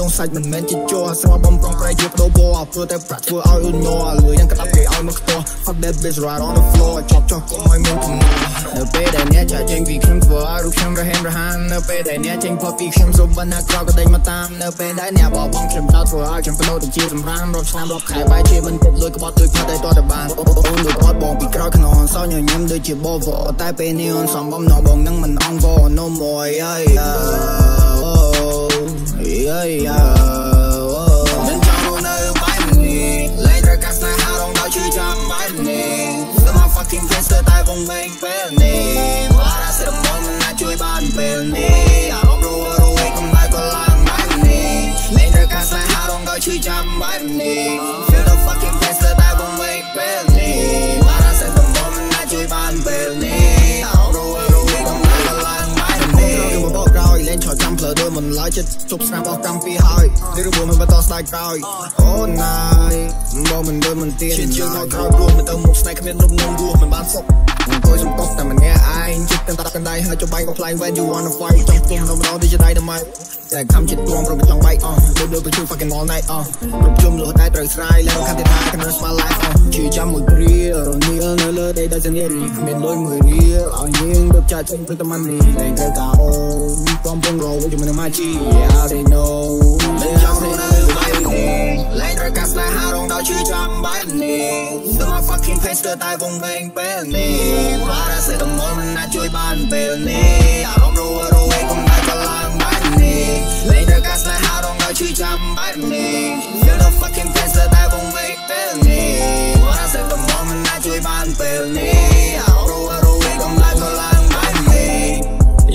ដងសាច់មិនមែនជាជ័រស្របបំប្រងប្រែជាបដូរបោធ្វើតែប្រាក់ធ្វើឲ្យអ៊ុណោលឺយ៉ាងក្តាប់គេឲ្យមកខ្ទាស់ Fuck that bitch right on the floor ចប់ចោះកុំឲ្យមានទំនួលនៅពេលដែលអ្នកចាក់ចេញពីខ្ញុំធ្វើឲ្យរូបខ្ញុំរហេមរហាននៅពេលដែលអ្នកចេញផុតពីខ្ញុំសូមបណ្ណាក្រក៏ដេញមកតាមនៅពេលដែលអ្នកបបងខ្ញុំចោលធ្វើឲ្យខ្ញុំបដូរទៅជាសម្រាមរាប់ឆ្នាំរាប់ខែបែរជាមិនគិតលួចក្បត់ដូចផាត់តែតតែបានអូនដូចអត់បងពីក្រោយខ្នងសោញញញឹមដូចជាបវតែពេលនេះអូនសំបំណងបងនឹងមិនអងវ no more yeah yeah oh yeah yeah oh មិនចង់នៅបែបនេះលេងរកាស្នេហារងដល់ជឿចាំបែបនេះ my fucking friends តែវងវែងពេលនេះបារ៉ាសេរមនមិនអាចជួយបានពេលនេះអារម្មណ៍រស់រវើកកំដៅក៏ឡើងបែបនេះលេងរកាស្នេហារងដល់ជឿចាំបែបនេះ feel the fucking friends តែវងវែងពេលនេះបារ៉ាសេរមនមិនអាចជួយបានពេលនេះ ចាំផ្លើដូចមិនឡើយចិត្តជប់ស្នាប់អស់កម្មពីហើយនេះរបួសមិនបន្តស្ដាយក្រោយអូណាយបងមិនលើមិនទៀនជាជើងមកក្រោយព្រោះមិនទៅមុខស្នេហ៍គ្មានរំងងរស់មិនបានសុខ អង្គុយសំកប់តែម្នាក់ឯងចិត្តទាំងតាក់កណ្ដៃហើយចុះបែកក៏ខ្លាញ់ when you wanna fight ចង់ទោះនៅម្ដងដូចជាដៃតែម៉ែតែខំចិត្តទួងប្រកចង់បែកអស់ដូចដូចបញ្ជូ fucking all night អស់គ្រប់ជុំលោះតែត្រូវស្រាយឡើងខាត់ទីថា can run my life អស់ជឿចាំមួយគ្រារនីលនៅលើដេកដល់សញ្ញារីគ្មានលុយមួយរៀលឲ្យញៀងដូចចាចេញព្រឹកតែមិននេះតែត្រូវការអូនកំពុងរវជាមួយនឹង my G yeah they know my fucking face ទៅតែវងវែងពេលនេះបារ៉ាសេតមុលមិនអាចជួយបានពេលនេះអារម្មណ៍រស់រវើកកំដៅក៏ឡើងបែបនេះលេងរកាស្នេហារងដល់ជឿចាំបែបនេះ Feel the fucking face ទៅតែវងវែងពេលនេះបារ៉ាសេតមុលមិនអាចជួយបានពេលនេះអារម្មណ៍រស់រវើកកំដៅក៏ឡើងបែបនេះ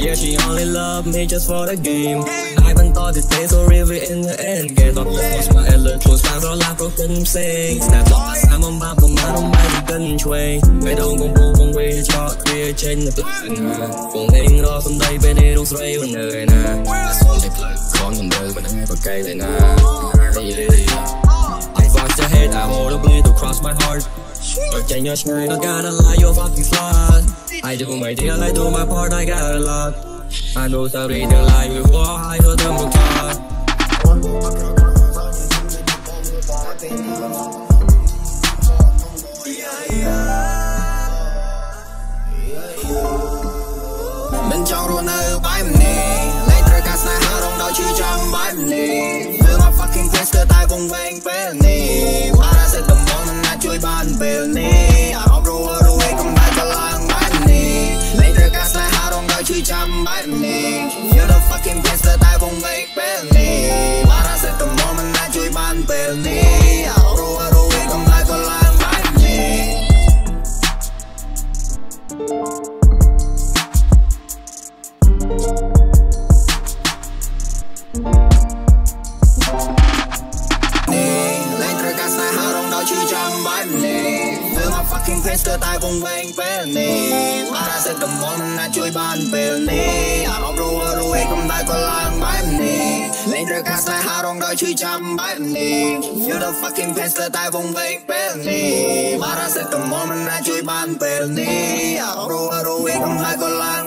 Yeah, she only love me just for the game. I haven't thought this day so really in the end. Get up, lost my electrons, found all I broken saying. Snap lost, I'm on my bum, I don't mind the gun tray. Mày đâu cũng buông buông về cho clear trên the button. Cùng anh đó from đây bên đây don't stray on nơi nè. I saw the clock, con nhầm đời mà đang nghe vào cây lại nè. I fucked your head, I hold a blade to cross my heart. But change your screen, I gotta lie, you're fucking flawed. I do my deal, I do my part, I got a lot. I know sorry, the lie we walk, I heard them talk. មិនចង់រស់នៅបែបនេះលេងត្រូវការស្នេហារងដល់ជឿចាំបែបនេះ Feel my fucking face ទៅតែវងវែងពេលនេះ my fucking face ទៅតែវងវែងពេលនេះបារ៉ាសេតមុលមិនអាចជួយបានពេលនេះអារម្មណ៍រស់រវើកកំដៅក៏ឡើងបែបនេះលេងត្រូវការស្នេហារងដល់ជឿចាំបែបនេះ Feel the fucking face ទៅតែវងវែងពេលនេះបារ៉ាសេតមុលមិនអាចជួយបានពេលនេះអារម្មណ៍រស់រវើកកំដៅក៏ឡើងបែបនេះ